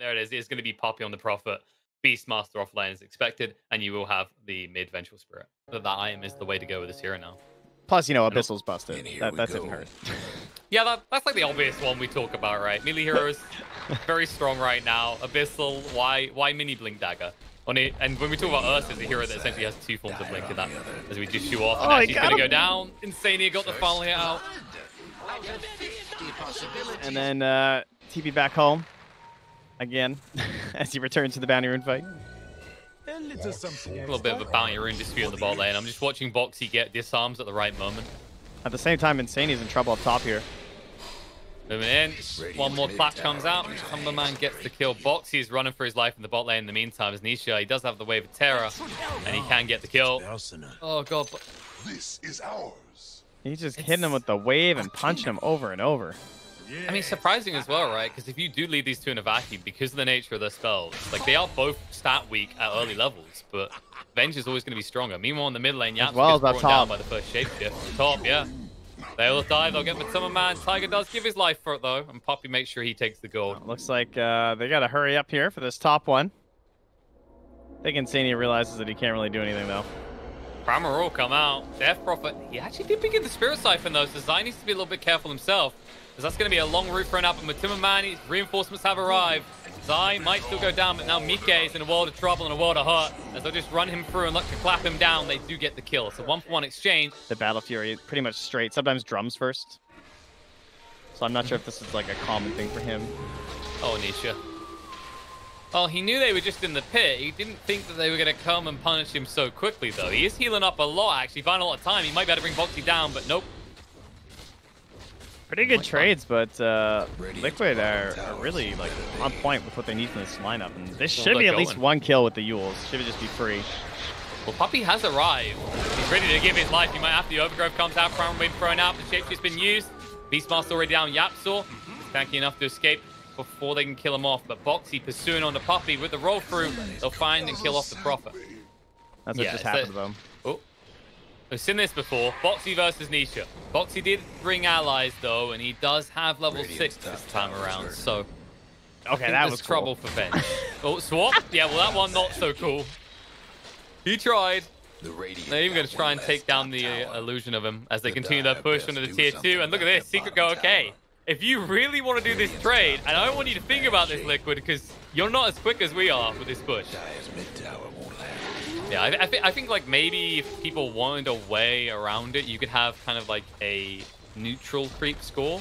There it is. It's going to be Puppey on the Prophet, Beastmaster offline as expected, and you will have the mid Vengeful Spirit. But that item is the way to go with this hero now. Plus, you know, Abyssal's busted. That, that didn't hurt. Yeah, that, that's like the obvious one we talk about, right? Melee heroes, very strong right now. Abyssal, why why mini Blink Dagger? On it, and when we talk about Ursa, it's a hero that essentially has two forms of Blink in that, as we just shoot off, and Oh, now he got going to go down. Insania got the final hit out. And then uh, TP back home again as he returns to the bounty rune fight. A little bit of a bounty rune dispute on the bot lane. I'm just watching Boxi get disarms at the right moment. At the same time, Insania's in trouble up top here. Moving in, one more clap comes out. Cumberman gets the kill. Boxi is running for his life in the bot lane in the meantime as Nisha. He does have the wave of terror, and he can get the kill. Oh god, This is ours. He's just hitting him with the wave and punching him over and over. I mean, surprising as well, right? Because if you do leave these two in a vacuum, because of the nature of their spells, like they are both stat weak at early levels, but Venge is always going to be stronger. Meanwhile, in the mid lane, YapzOr gets brought down by the first shapeshift. Top, yeah. They all die. They'll get the Summer Man. Taiga does give his life for it though, and Puppey makes sure he takes the gold. Looks like uh, they got to hurry up here for this top one. I think Insania realizes that he can't really do anything, though. Primer will come out. Death Prophet. He actually did pick in the Spirit Siphon though, so Zai needs to be a little bit careful himself. Because that's going to be a long route for an up. And with Timmerman, reinforcements have arrived. Zai might still go down, but now Mike is in a world of trouble and a world of hurt. As they'll just run him through and look to clap him down, they do get the kill. So one for one exchange. The Battle Fury is pretty much straight. Sometimes drums first. So I'm not sure if this is like a common thing for him. Oh, Nisha. Well, he knew they were just in the pit. He didn't think that they were going to come and punish him so quickly, though. He is healing up a lot, actually. Finding a lot of time. He might be able to bring Boxi down, but nope. Pretty good trades, but uh, Liquid are, are really like on point with what they need from this lineup. And this should be they're at least one kill with the Euls. Should just be free. Well, Puppey has arrived. He's ready to give his life. He might have the Overgrowth comes out. Crown being thrown out. The shape has been used. Beastmaster already down. YapzOr Thank you enough to escape before they can kill him off. But Boxi pursuing on the Puppey with the roll through. They'll find and kill off the Prophet. That's what Yeah, just so- happened to them. Oh. We've seen this before. Boxi versus Nisha. Boxi did bring allies, though, and he does have level 6 this time around. So, Okay, that there's was trouble for Venge. oh, swap? Yeah, well, that one not so cool. He tried. The They're even going to try and take down the uh, illusion of him as they continue their push into the tier 2. And look at this, Secret go okay. If you really want to do this trade, and I don't want you to think about this, Liquid, because you're not as quick as we are with this push. Yeah, I, I, thi- I think like maybe if people wanted a way around it, you could have kind of like a neutral creep score.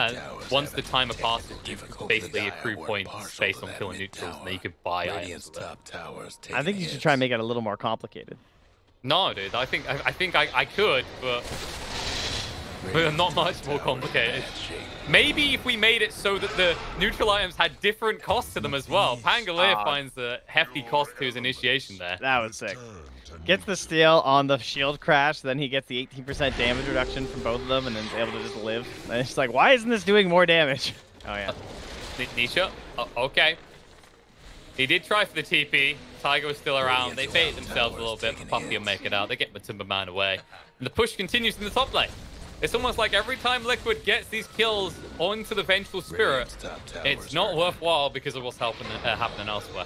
And uh, once the timer passes, you can basically accrue points based on killing neutrals, and then you could buy items. I think you should try and make it a little more complicated. No, dude, I think I, I think I, I could, but but not much more complicated. Maybe if we made it so that the neutral items had different costs to them as well. Pangolier Ah. finds the hefty cost to his initiation there. That was sick. Gets the steal on the shield crash, then he gets the 18% damage reduction from both of them, and then is able to just live. And it's like, why isn't this doing more damage? Oh yeah. N- Nisha? Oh, okay. He did try for the TP. Taiga was still around. They baited themselves a little bit, but Puppey will make it out. They get the Timberman away. And the push continues in the top lane. It's almost like every time Liquid gets these kills onto the Vengeful Spirit, it's not worthwhile because of what's helping, uh, happening elsewhere.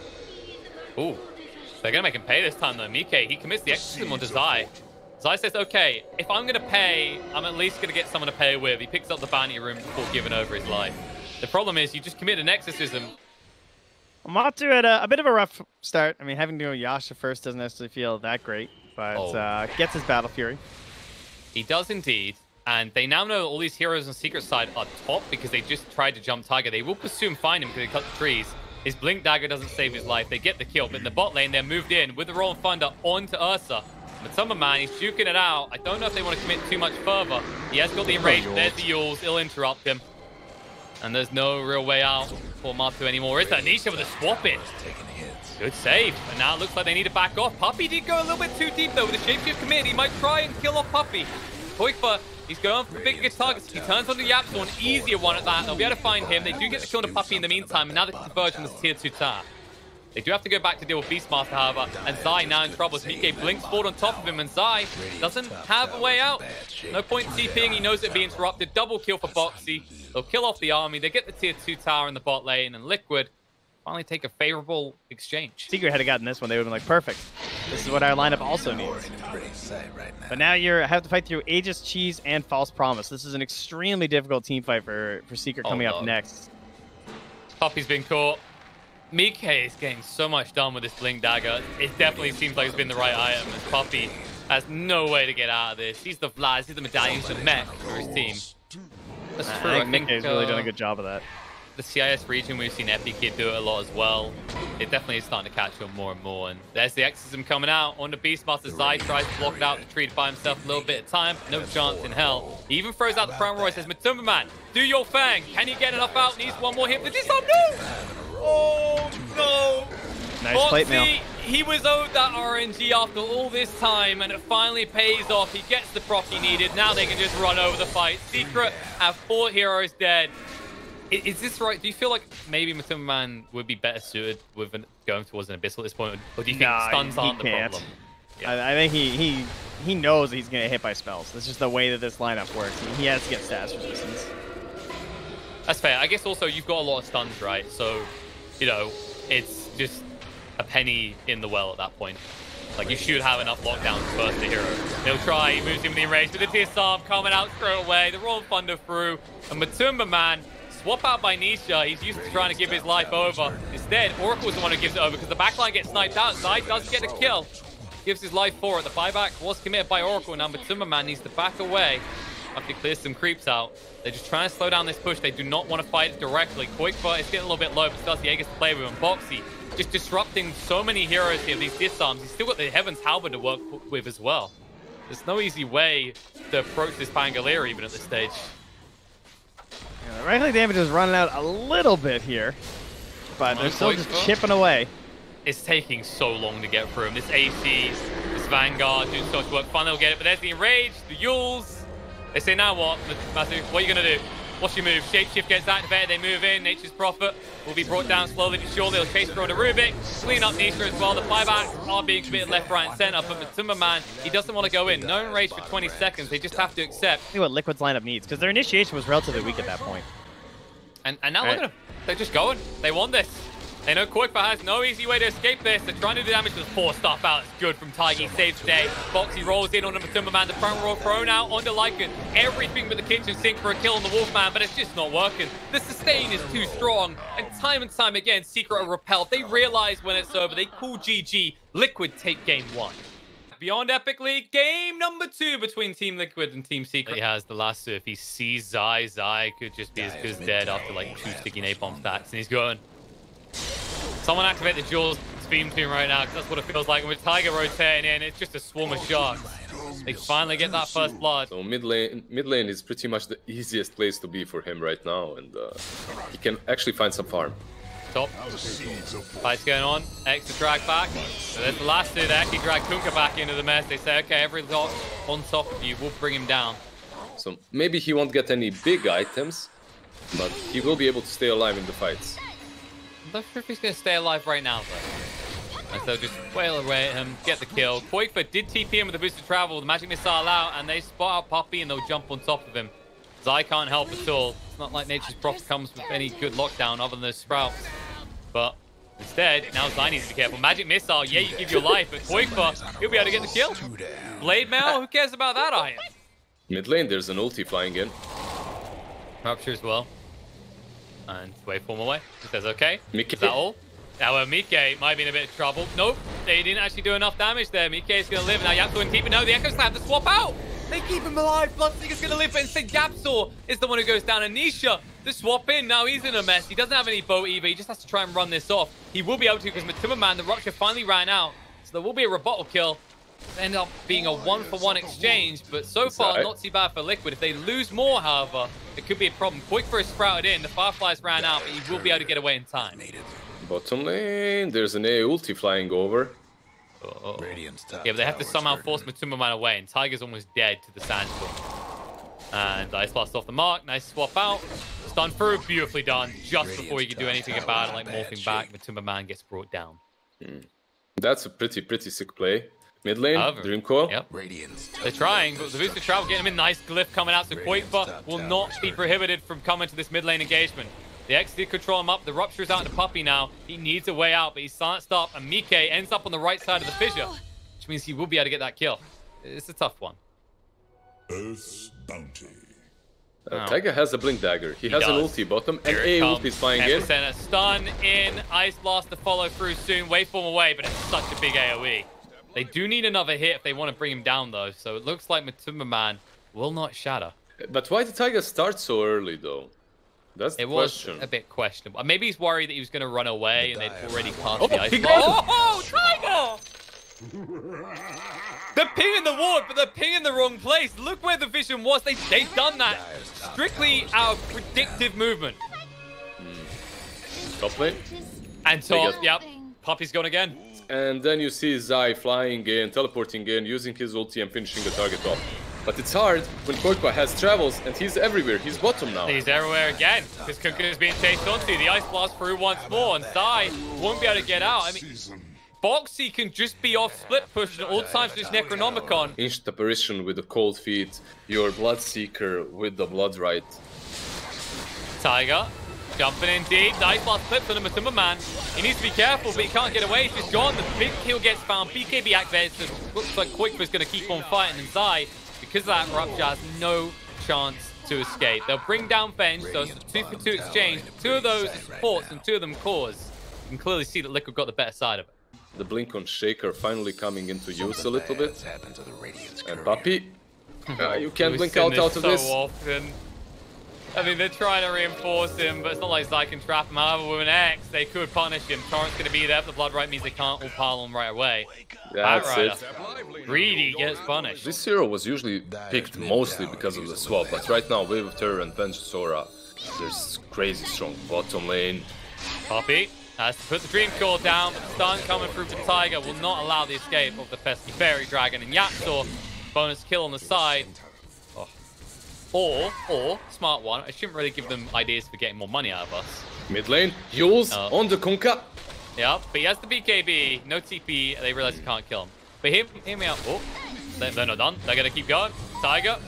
Ooh. They're going to make him pay this time, though. Mike, he commits the exorcism onto Zai. Zai says, okay, if I'm going to pay, I'm at least going to get someone to pay with. He picks up the bounty rune before giving over his life. The problem is you just commit an exorcism. Matu had a, a bit of a rough start. I mean, having to do Yasha first doesn't necessarily feel that great, but Oh. uh, gets his Battle Fury. He does indeed. And they now know all these heroes on Secret Side are top because they just tried to jump Taiga. They will pursue and find him because they cut the trees. His Blink Dagger doesn't save his life. They get the kill. But in the bot lane, they're moved in with the Rolling Thunder onto Ursa. But Summerman, he's juking it out. I don't know if they want to commit too much further. He has got the enrage. There's the Euls. He'll interrupt him. And there's no real way out for Matu anymore. Is that Nisha with a swap in? Good save. And now it looks like they need to back off. Puppey did go a little bit too deep though with the shapeshift commit. He might try and kill off Puppy. Toifa, he's going for bigger targets. He turns onto YapzOr, an easier one at that. They'll be able to find him. They do get the kill on the Puppey in the meantime, and now they can converge on this tier 2 tower. They do have to go back to deal with Beastmaster, however, and Zai now in trouble. Mike blinks forward on top of him, and Zai doesn't have a way out. No point TPing, he knows it'd be interrupted. Double kill for Boxi. They'll kill off the army. They get the tier 2 tower in the bot lane, and Liquid finally take a favorable exchange. Secret had gotten this one, they would have been like, perfect. This is what our lineup also needs. But now you have to fight through Aegis, Cheese, and False Promise. This is an extremely difficult team fight for, for Secret Oh, coming no. up next. Puppey's been caught. Mike is getting so much done with this Blink Dagger. It definitely seems like it's been the right item. As Puppey has no way to get out of this. He's the Vlad, he's the medallion, he's the mech for his team. That's I true. think Nick has really uh, done a good job of that. The CIS region, we've seen Epic Kid do it a lot as well. It definitely is starting to catch on more and more. And there's the Exorcism coming out on the Beastmaster side, tries to block it out to treat by himself a little bit of time. No chance in hell. He even throws out the Crown Roy, says, Matumba Man, do your thing. Can you get enough out? Needs one more hit. Did this oh no! Oh no! Nice plate mail. He was owed that RNG after all this time, and it finally pays off. He gets the proc he needed. Now they can just run over the fight. Secret have four heroes dead. Is this right? Do you feel like maybe Matumba Man would be better suited with an, going towards an Abyssal at this point? Or do you think Nah, stuns aren't the can't. problem? I, I think he, he he knows he's going to get hit by spells. That's just the way that this lineup works. He, he has to get status resistance. That's fair. I guess also you've got a lot of stuns, right? So, you know, it's just a penny in the well at that point. Like, you should have enough lockdowns to burst the hero. He'll try, he moves him in the range with the disarm coming out straight away. The Rolling Thunder through. And Matumba Man, swap out by Nisha. He's used to trying to give his life over. Instead, Oracle's the one who gives it over because the backline gets sniped out. Side does get a kill. Gives his life for it. The buyback was committed by Oracle. Now Matumba Man needs to back away after he clears some creeps out. They're just trying to slow down this push. They do not want to fight it directly. Quickfoot is getting a little bit low, but still has Aegis to play with him. Boxi just disrupting so many heroes here, these disarms. He's still got the Heaven's Halberd to work with as well. There's no easy way to approach this Pangolier even at this stage. Yeah, the right click damage is running out a little bit here, but they're still just chipping away. It's taking so long to get through him. This AC, this Vanguard doing so much work. Finally, they'll get it, but there's the Enrage, the Euls. They say, now what, Matthew? What are you going to do? What's your move? Shapeshift gets activated, they move in. Nature's Prophet will be brought down slowly but surely. They'll chase through the Rubik, clean up Nisha as well. The buybacks are being committed left, right, and center, but Matumba Man, he doesn't want to go in. No enrage for 20 seconds. They just have to accept. See what Liquid's lineup needs, because their initiation was relatively weak at that point. And, and now Right. look at them. They're just going. They want this. They know Quickfire has no easy way to escape this. They're trying to do damage with four stuff out. It's good from Taiga. He saves today. day. Boxi rolls in on the Matumba Man. The front row thrown out onto Lycan. Everything but the kitchen sink for a kill on the Wolfman, but it's just not working. The sustain is too strong. And time and time again, Secret are repelled. They realize when it's over. They call GG. Liquid take game one. Beyond Epic League, game number two between Team Liquid and Team Secret. He has the last two. If he sees Zai, Zai could just be as good as dead after like two sticky napalm stacks. And he's going. Someone activate the Jules Beam Team right now, because that's what it feels like. And with Taiga rotating in, it's just a swarm of sharks. They finally get that first blood. So mid lane, mid lane is pretty much the easiest place to be for him right now, and uh, he can actually find some farm. Top. Fight's going on. Extra drag back. So there's the last two. They actually drag Kunkka back into the mess. They say, okay, every lot on top of you, we'll bring him down. So maybe he won't get any big items, but he will be able to stay alive in the fights. I'm not sure if he's going to stay alive right now, though. And so just wail away at him, get the kill. Quakefoot did TP him with the boosted travel, the magic missile out, and they spot out Puppey and they'll jump on top of him. Zai can't help at all. It's not like Nature's Props comes with any good lockdown other than those sprouts. But instead, now Zai needs to be careful. Magic missile, yeah, you give your life, but Quakefoot, he'll be able to get the kill. Blade mail, who cares about that iron? Mid lane, there's an ulti flying in. Rapture as well. And waveform away. He says, okay. Mickey. Is that all? Now, uh, Mike might be in a bit of trouble. Nope, they didn't actually do enough damage there. Mike is going to live. Now, YapzOr and keep it. No, the Echo Slam to swap out. They keep him alive. Bloodseeker's going to live, but instead, YapzOr is the one who goes down. And Nisha, the swap in. Now he's in a mess. He doesn't have any bow either. He just has to try and run this off. He will be able to because Matumba Man, the Rupture finally ran out. So there will be a rebuttal kill. End up being a one for one exchange, but so far Sorry. not too bad for Liquid. If they lose more, however, it could be a problem. Quick for sprouted in. The Fireflies ran out, but he will be able to get away in time. Bottom lane, there's an A ulti flying over. Yeah, but they have to somehow force Matumba Man away, and Taiga's almost dead to the sandstorm. And Ice Blast off the mark. Nice swap out. Stun through. Beautifully done. Just before you can do anything about it, like morphing back, the Timber Man gets brought down. Hmm. That's a pretty, pretty sick play. Mid lane, However, Dream Coil. Yep. Radiance. They're trying, but the booster travel getting him in nice glyph coming out, so Quakebutt will not be prohibited from coming to this mid lane engagement. The X did control him up, the Rupture is out in the Puppey now. He needs a way out, but he's silenced up, and Mike ends up on the right side of the fissure, which means he will be able to get that kill. It's a tough one. Earth's bounty. Uh, Oh. Taiga has a Blink Dagger. He, He has an does. ulti bottom, and Here it A comes. ulti is flying in. Epicenter stun in, Ice Blast to follow through soon, waveform away, but it's such a big AoE. They do need another hit if they want to bring him down though, so it looks like Matumba Man will not shatter. But why did Taiga start so early, though? That's the It was question. a bit questionable. Uh, Maybe he's worried that he was going to run away and they'd already passed Oh, the ice he blast. got him! Oh, Taiga! they're pinging the ward, but they're pinging the wrong place. Look where the vision was. They, they've done that strictly out of predictive movement. Top lane. And top, yep. Puppey's gone again. And then you see Zai flying in, teleporting in, using his ulti and finishing the target off. But it's hard when Kunkka has travels and he's everywhere. He's bottom now. He's everywhere again. Because Kunkka is being chased onto. The ice blast through once more, and Zai won't be able to get out. I mean. Boxi can just be off split push at all times with his Necronomicon. Instant apparition with the cold feet, your Bloodseeker with the Blood Rite. Taiga jumping in deep. The ice blast flips on the Matumba man. He needs to be careful, but he can't get away. He's just gone. The big kill gets found. BKB activates. It looks like Quickfoot's going to keep on fighting. And Zai, because of that, Rupture has no chance to escape. They'll bring down Venge, so it's a two for two exchange. Two of those are supports and two of them cores. You can clearly see that Liquid got the better side of it. The Blink on Shaker finally coming into use a little bit. happened to the Radiance And Puppey, uh, you can't blink seen out out this of so this. often. I mean, they're trying to reinforce him, but it's not like Zai can trap him. However, with an X, they could punish him. Torrent's going to be there. If the Blood Rite means they can't all pile on right away. That's Batrider. it. Greedy gets punished. This hero was usually picked mostly because of the swap, but right now, Wave of Terror and Venge Sora, there's crazy strong bottom lane. Puppey has to put the Dream Coil down, but the stun coming through from Taiga will not allow the escape of the pesky Fairy Dragon. And YapzOr, bonus kill on the side. Or, or, smart one, I shouldn't really give them ideas for getting more money out of us. Mid lane, Euls Oh. Uh, on the Kunkka. Yep, but he has the BKB, no TP, they realize he can't kill him. But hear, hear me out. Oh, they're, not done. They're going to keep going. Taiga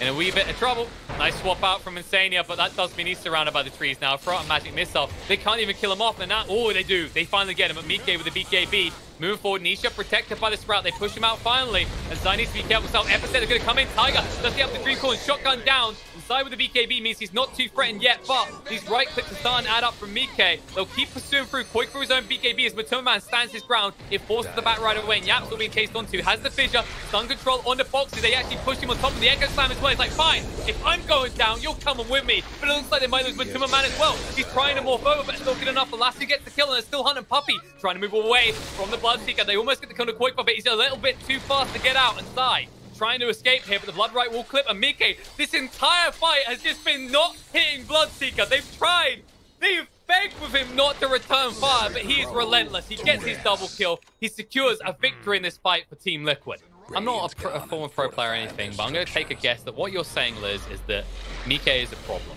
in a wee bit of trouble. Nice swap out from Insania, but that does mean he's surrounded by the trees now. Throw out a magic missile. They can't even kill him off. And now, oh, they do. They finally get him. Mike with the BKB. Moving forward, Nisha protected by the Sprout. They push him out finally. And Zai needs to be careful. So Epicenter going to come in. Taiga does get up the Core and shotgun down. And Zai with the BKB means he's not too threatened yet, but these right clicks are starting to add up from Mike. They'll keep pursuing through. Quick for his own BKB as Matumba Man stands his ground. It forces the back right away. And Yap's still being chased onto. Has the fissure. Stun control on the boxes. They actually push him on top of the Echo Slam as well. It's like, fine, if I'm going down, you're coming with me. But it looks like they might lose Matumba Man as well. He's trying to morph over, but it's not good enough. The last who gets the kill, and they're still hunting Puppey. Trying to move away from the Bloodseeker. They almost get the counter quick, but he's a little bit too fast to get out and die. Trying to escape here, but the Blood Rite will clip. And Mike, this entire fight has just been not hitting Bloodseeker. They've tried. They've begged with him not to return fire, but he is relentless. He gets his double kill. He secures a victory in this fight for Team Liquid. I'm not a, pro, a former pro player or anything, but I'm going to take a guess that what you're saying, Liz, is that Mike is a problem.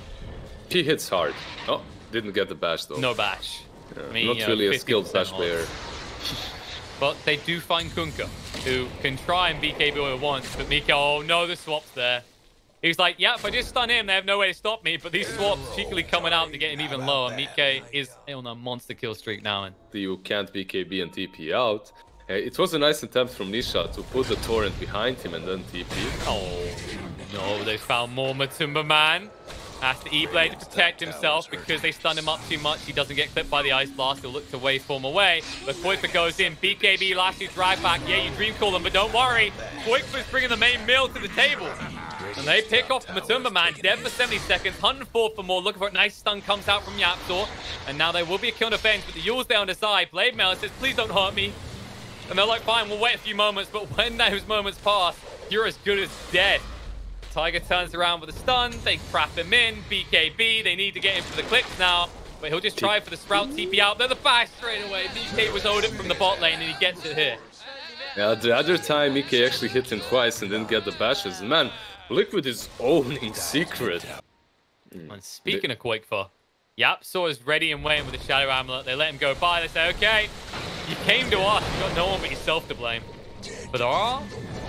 He hits hard. Oh, didn't get the bash though. No bash. Yeah, I mean, not you know, really a skilled bash player. But they do find Kunkka, who can try and BKB oil once, but Mika, oh no, the swap's there. He's like, yeah, if I just stun him, they have no way to stop me, but these swaps cheekily coming out to get him even lower. Mike is on a monster kill streak now, and You can't BKB and TP out. Uh, it was a nice attempt from Nisha to put the torrent behind him and then TP. Oh, no, they found more Matumba Man. Has to E-Blade to protect himself because they stun him up too much. He doesn't get clipped by the Ice Blast. He'll look to waveform away. But qojqva goes in. BKB last you drag back. Yeah, you Dream Coil them, but don't worry. qojqva's bringing the main meal to the table. And they pick off the Matumba Man. Dead for 70 seconds. 104 for more. Looking for a nice stun comes out from YapzOr. And now there will be a kill defense, but the Eul's there on the side. Blade Mail says, please don't hurt me. And they're like, fine, we'll wait a few moments. But when those moments pass, you're as good as dead. Taiga turns around with a stun. They trap him in. BKB. They need to get him for the clicks now. But he'll just try for the Sprout TP out. They're the bash straight away. BK was owed it from the bot lane and he gets it here. Yeah, the other time Mike actually hit him twice and didn't get the bashes. And man, Liquid is owning Secret. And speaking of Quakefor, YapzOr is ready and waiting with the Shadow Amulet. They let him go by. They say, okay, you came to us. You got no one but yourself to blame. But there are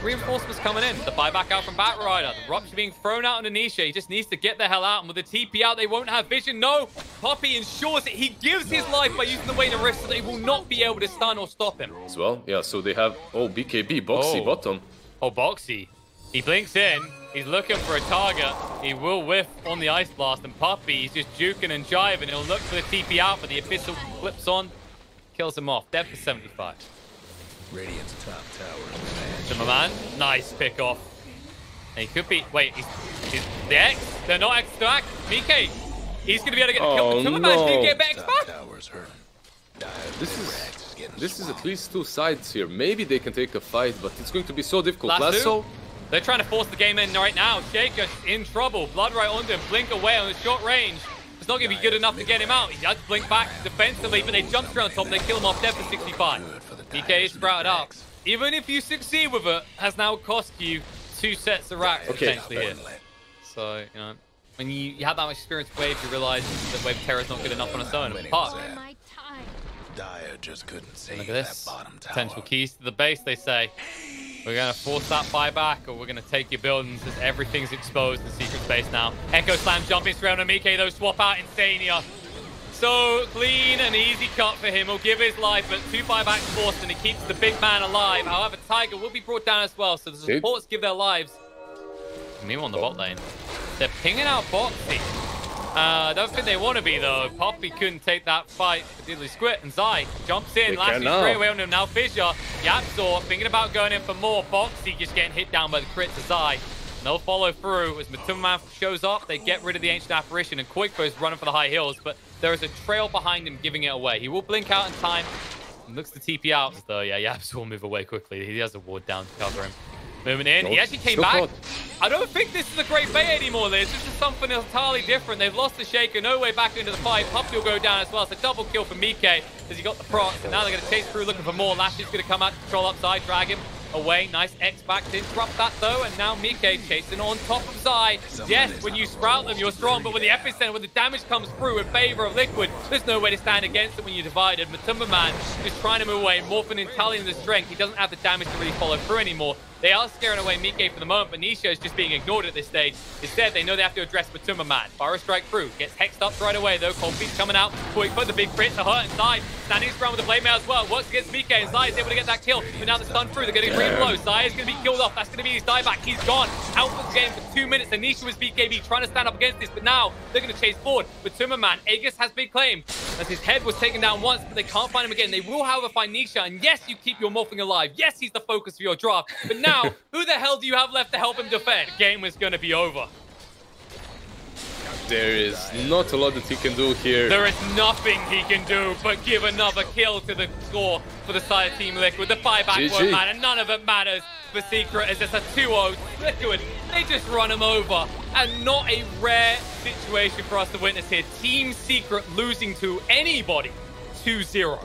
reinforcements coming in. The buyback out from Batrider. The Rupture being thrown out on Anisha. He just needs to get the hell out. And with the TP out, they won't have vision. No, Puppey ensures it. He gives his life by using the Weight of Risk so they will not be able to stun or stop him. As well, yeah, so they have, oh, BKB, Boxi, Oh. bottom. Oh, Boxi. He blinks in. He's looking for a target. He will whiff on the Ice Blast. And Puppey, he's just juking and jiving. He'll look for the TP out, but the Abyssal flips on. Kills him off. Dead for 75. Radiant's top tower. Timber Man, nice pick off. And he could be. Wait, he's, he's the X. They're not X back. Mike, he's gonna be able to get oh, the kill. Oh, but Timber Man's gonna no. get back Top tower's hurt. This is this is at least two sides here. Maybe they can take a fight, but it's going to be so difficult. Lasso? Lasso, They're trying to force the game in right now. Shaker's in trouble. Blood Rite under him. Blink away on the short range. It's not going to be good enough to get him out. He does blink back defensively, but they jump around on top. They kill him off dead for 65. DK is sprouted up. Even if you succeed with it, has now cost you two sets of racks Okay. potentially here. So, you know, when you, you have that much experience with Wave, you realize that Wave Terror is not good enough on its own. Puck, Winning my time. Dire just couldn't save look at this. that bottom tower. Potential keys to the base, they say. We're going to force that buyback, or we're going to take your buildings as everything's exposed in secret space now. Echo Slam jumping straight on Mike, though, swap out Insania. So clean and easy cut for him. He'll give his life, but two buybacks forced, and he keeps the big man alive. However, Taiga will be brought down as well, so the Okay. supports give their lives. Meanwhile, on the bot lane, they're pinging out Boxi. Uh, I don't think they want to be, though. Puppey couldn't take that fight for Diddley Squid, and Zai jumps in, They lashes can now. straight away on him. Now Fissure, YapzOr, thinking about going in for more. Boxi just getting hit down by the crit to Zai. No follow through as Matumba Man shows up. They get rid of the Ancient Apparition, and Quickbow is running for the high hills, but there is a trail behind him giving it away. He will blink out in time. Looks to TP out, though. Yeah, Yaps will move away quickly. He has a ward down to cover him. Moving in. He actually came back. I don't think this is a great bait anymore, Liz. This is something entirely different. They've lost the Shaker. No way back into the fight. Puppey will go down as well. It's a double kill for Mike as he got the proc. And now they're going to chase through looking for more. Lash is going to come out control upside, drag him away. Nice X back to interrupt that, though. And now Mike chasing on top of Zai. Yes, when you sprout them, you're strong. But when the epicenter, when the damage comes through in favor of Liquid, there's no way to stand against it when you're divided. Matumba Man is trying to move away, morphing and tallying the strength. He doesn't have the damage to really follow through anymore. They are scaring away Mike for the moment, but Nisha is just being ignored at this stage. Instead, they know they have to address Matumba Man. Fire strike through. Gets hexed up right away, though. Cold Feet's coming out. Quick put the big crit to hurt inside. Standing his ground with the blade mail as well. Works against Mike, and Zai is able to get that kill. But now the stun through. They're getting green blow. Zai is going to be killed off. That's going to be his dieback. He's gone. Out of the game for two minutes. And Nisha was BKB trying to stand up against this, but now they're going to chase forward. But Man, Aegis has been claimed as his head was taken down once, but they can't find him again. They will, however, find Nisha. And yes, you keep your morphing alive. Yes, he's the focus for your draft. But now, who the hell do you have left to help him defend? Game is going to be over. There is not a lot that he can do here. There is nothing he can do but give another kill to the score for the side of Team Liquid. The buyback GG. won't matter. None of it matters. The secret is it's a 2-0 Liquid. They just run him over. And not a rare situation for us to witness here. Team Secret losing to anybody 2-0.